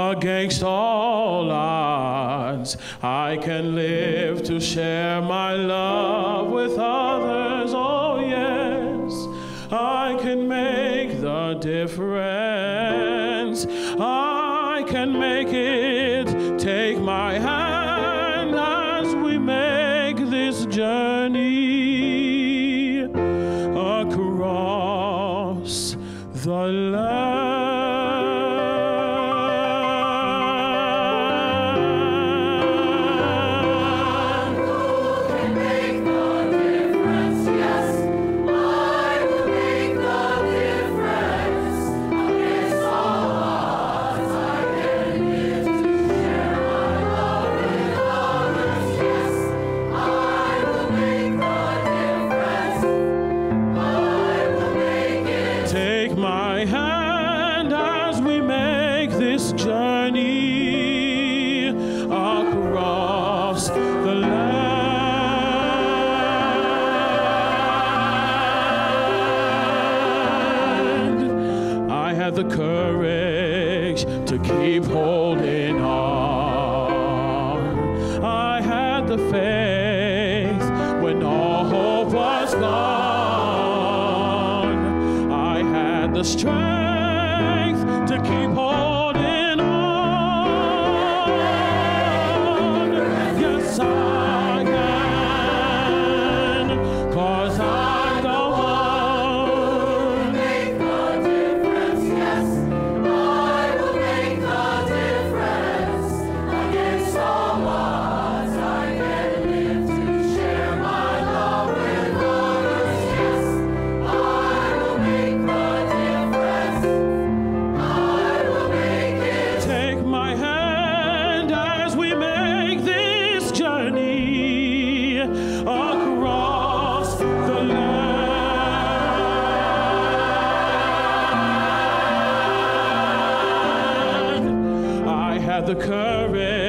Against all odds, I can live to share my love with others. Oh, yes, I can make the difference. I can make it. Take my hand as we make this journey across the to keep holding on. I had the faith when all hope was gone. I had the strength to keep holding have the courage.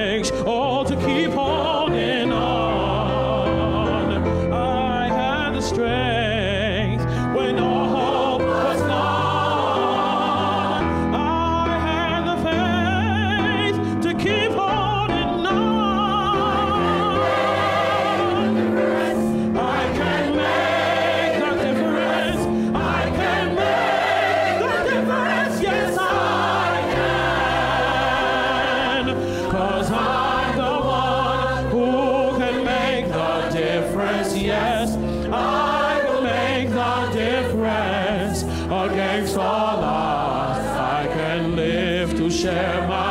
share my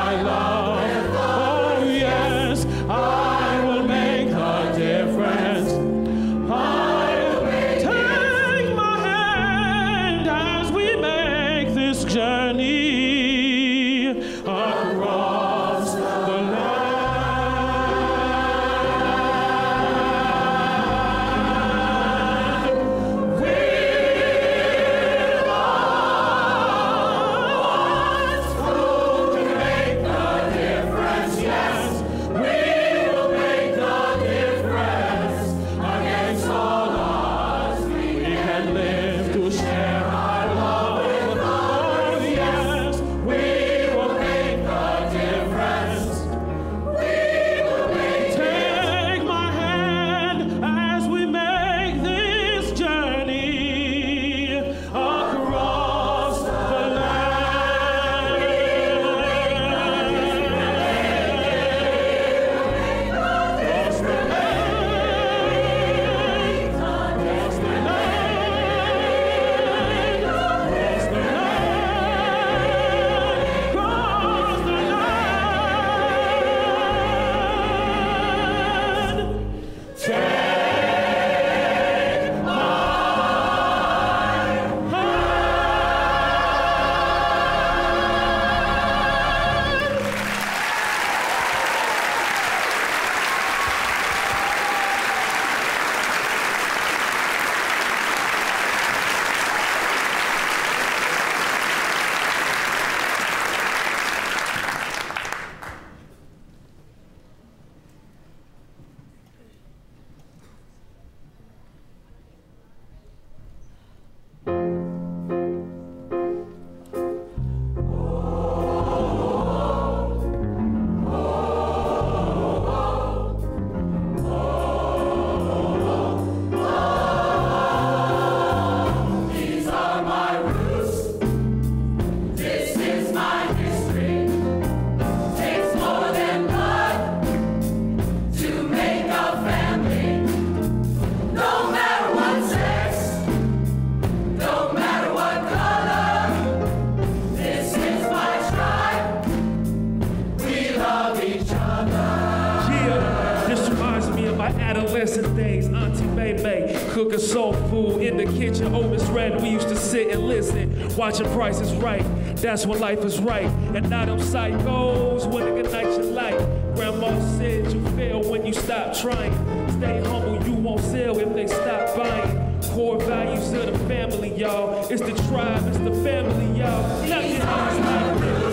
in the kitchen. Oh, Miss Red, we used to sit and listen, watching Price is Right. That's when life is right. And now them psychos winning a night your life. Grandma said you fail when you stop trying. Stay humble, you won't sell if they stop buying. Core values of the family, y'all. It's the tribe, it's the family, y'all. Your hands like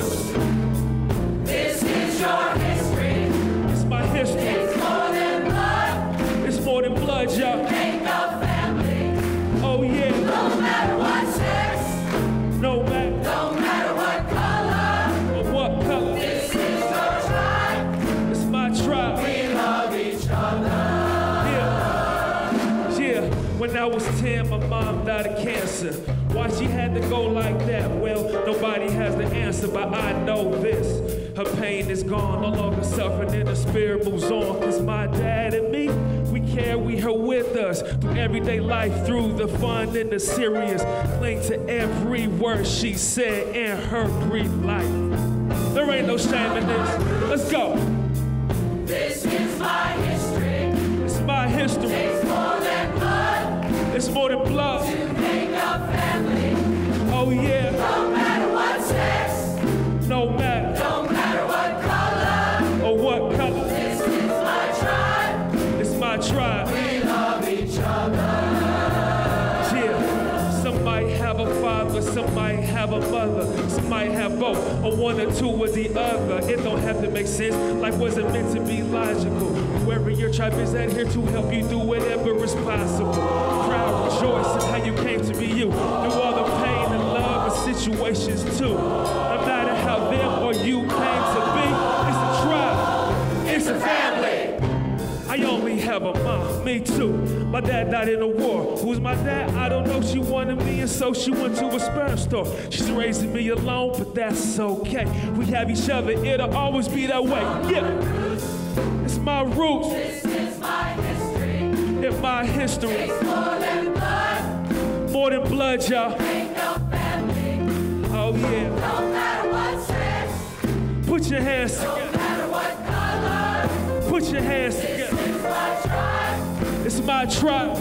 died of cancer. Why she had to go like that? Well, nobody has the answer, but I know this. Her pain is gone, no longer suffering, and the spirit moves on. Cause my dad and me, we carry her with us through everyday life, through the fun and the serious. Cling to every word she said in her brief life. There ain't no shame in this. Let's go. This is my history. It's my history. Have a father, some might have a mother, some might have both, or one or two or the other. It don't have to make sense. Life wasn't meant to be logical. Wherever your tribe is at, here to help you do whatever is possible. Proud, rejoice in how you came to be you. Through all the pain and love and situations too. No matter how them or you came have a mom, me too. My dad died in the war. Who's my dad? I don't know. She wanted me, and so she went to a sperm store. She's raising me alone, but that's okay. We have each other, it'll always be that way. Yeah. It's my roots, This is my history. it's my history. It's more than blood. More than blood, y'all. Make a family. Oh, yeah. No matter what sex. Put your hands No matter what color. Put your hands together. My tribe.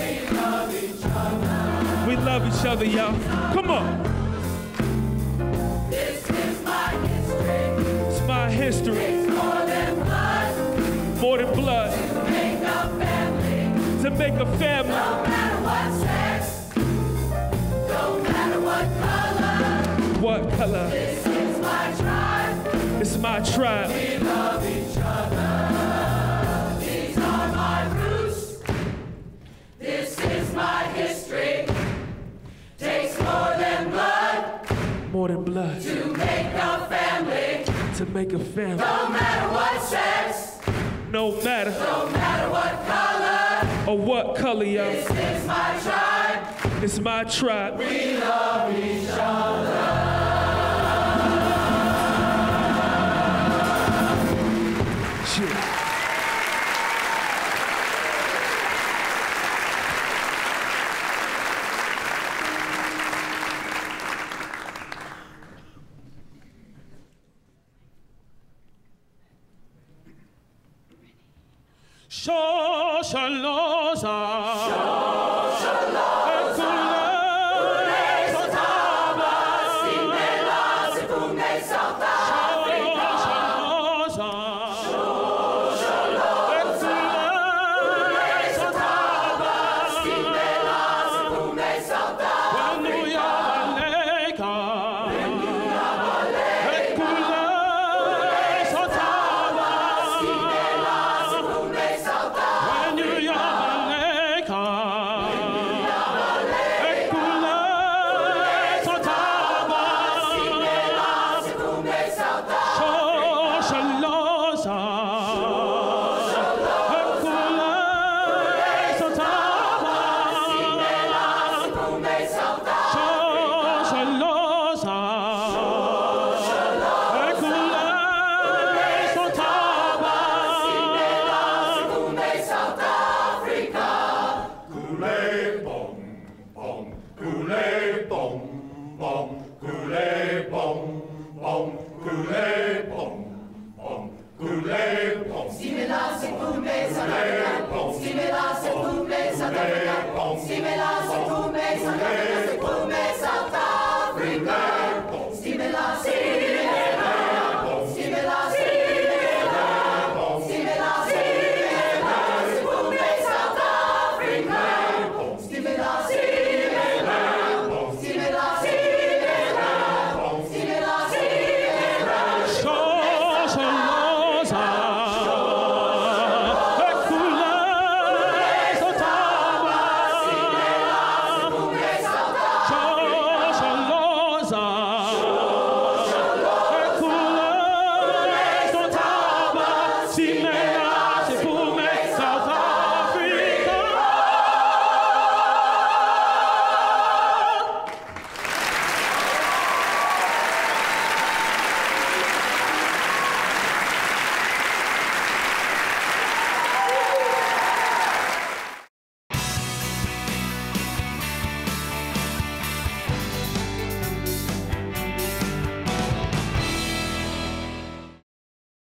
We love each other. Y'all. Come on. This is my history. It's my history. It's more than blood. More than blood. To Make a family. To make a family. No matter what sex. No matter what color. What color? This is my tribe. It's my tribe. We love each my history. Takes more than blood More than blood. to make a family. To make a family. No matter what sex, No matter no matter what color. or what color, y'all. This is my tribe. It's my tribe. We love each other. Shosholoza. Si Simelasa tu me sangue,